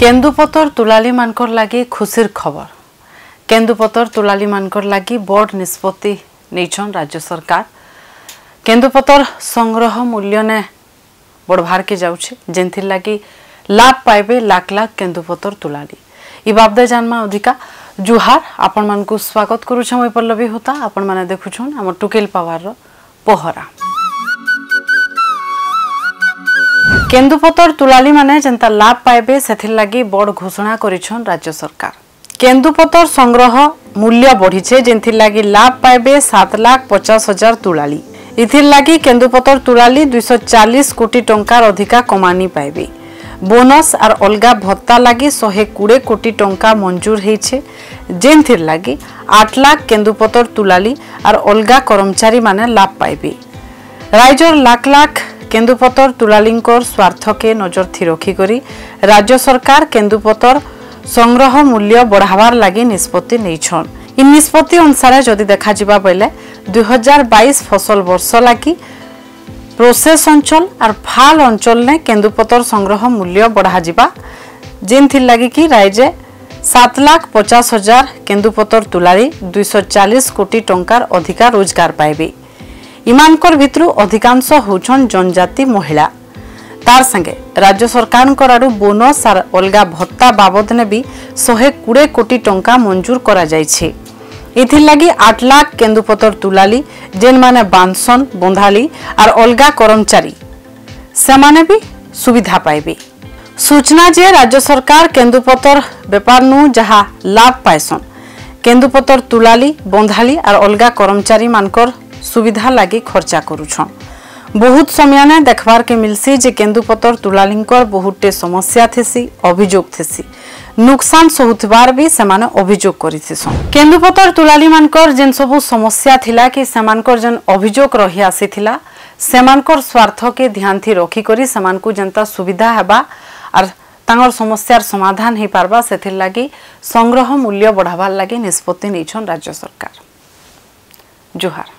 কেন্দুপতর তুলালি মানকর লাগি খুশির খবর কেন্দুপতর তুলালি মানকর লাগি বড় নিষ্পত্তি নেইছন রাজ্য সরকার কেন্দুপতর সংগ্রহ মূল্যনে বড় ভারকে যাচ্ছে যেথির লাগি লাভ পাইবে লাখ লাখ কেন্দুপতর তুলালি ই বাবদে জানমা অধিকা জুহার আপন মানুষ স্বাগত করুছ মুই পল্লবী হোতা আপন মানে দেখুছন আমার টুকেল পাওয়ার পহরা কেন্দুপতর তুলালি মানে যেটা লাভ পাইবে সেথির লাগি বড় ঘোষণা করেছেন রাজ্য সরকার কেন্দুপতর সংগ্রহ মূল্য বড়িছে লাগি লাভ পাইবে সাত লাখ পচাশ হাজার তুলালি ইথিরলাগি কেন্দুপতর তুলালি দুইশ চালিশ কোটি টঙ্কার অধিকা কমানি পাইবে ବୋନସ୍ ଆର୍ ଅଲଗା ଭତ୍ତା ଲାଗି ଶହେ কোটি টঙ্কা মঞ্জুর ମଞ୍ଜୁର ହେଇଛେ লাগি ଲାଗି লাখ কেন্দুপতর তুলালি আর অলগা কর্মচারী মানে লাভ পাইবে রাইজর লাখ লাখ କେନ୍ଦୁପତର ତୁଲାଲିଙ୍କର ସ୍ୱାର୍ଥକେ ନଜର ଥି ରଖିକରି ରାଜ୍ୟ ସରକାର କେନ୍ଦୁପତର ସଂଗ୍ରହ ମୂଲ୍ୟ ବଢ଼ାବାର୍ ଲାଗି ନିଷ୍ପତ୍ତି ନେଇଛନ୍ ଇ ନିଷ୍ପତ୍ତି ଅନୁସାରେ ଯଦି ଦେଖାଯିବା ବେଲେ ଦୁଇ ହଜାର ବାଇଶ ଫସଲ ବର୍ଷ ଲାଗି ପ୍ରୋସେସ୍ ଅଞ୍ଚଲ ଆର୍ ଫାଲ୍ ଅଞ୍ଚଲରେ କେନ୍ଦୁପତର ସଂଗ୍ରହ ମୂଲ୍ୟ ବଢ଼ାଯିବା ଯେନ୍ଥିର୍ଲାଗି କି ରାଇଜେ সাত লাখ পচাশ হাজার কেন্দুপতর তুলারি দুইশ চালিশ কোটি টঙ্কার অধিকা রোজগার পাইবে ଇମାମଙ୍କର ଭିତରୁ ଅଧିକାଂଶ ହେଉଛନ୍ ଜନଜାତି ମହିଳା ତାର୍ ସାଙ୍ଗେ ରାଜ୍ୟ ସରକାରଙ୍କର ଆଡ଼ୁ ବୋନସ୍ ଆର୍ ଅଲଗା ଭତ୍ତା ବାବଦନେ ବି ଶହେ କୋଡ଼ିଏ କୋଟି ଟଙ୍କା ମଞ୍ଜୁର କରାଯାଇଛି ଏଥିର୍ଲାଗି ଆଠ ଲାଖ କେନ୍ଦୁପତର ତୁଲାଲି ଯେନ୍ମାନେ ବାନ୍ସନ୍ ବନ୍ଧାଲି ଆର୍ ଅଲଗା କର୍ମଚାରୀ ସେମାନେ ବି ସୁବିଧା ପାଇବେ ସୂଚନା ଯେ ରାଜ୍ୟ ସରକାର କେନ୍ଦୁପତର ବେପାରନୁ ଯାହା ଲାଭ ପାଇସନ୍ କେନ୍ଦୁପତର ତୁଲାଲି ବନ୍ଧାଲି ଆର୍ ଅଲଗା କର୍ମଚାରୀମାନଙ୍କର सुविधा लगी खर्चा करुछन बहुत समय देखवार के मिलसी जे केन्दुपतर तुलालीकर बहुटे समस्या थेसी अभियोग थेसी नुकसान सहुथबार भी सेमाने अभियोग करिथिसन केंदुपतर तुलाली मानकर जेन सबु समस्या थिला कि सेमानकर जेन अभिजोग रही आसीथिला सेमानकर स्वार्थ के ध्यान थी रखी करी सेमानकु जनता सुविधा हेबा आर समाधान ସମସ୍ୟାର ସମାଧାନ ହେଇପାରବା ସେଥିର୍ଲାଗି ସଂଗ୍ରହ ମୂଲ୍ୟ ବଢ଼ାବାର୍ ଲାଗି ନିଷ୍ପତ୍ତି ନେଇଛନ୍ ରାଜ୍ୟ ସରକାର ଜୁହାର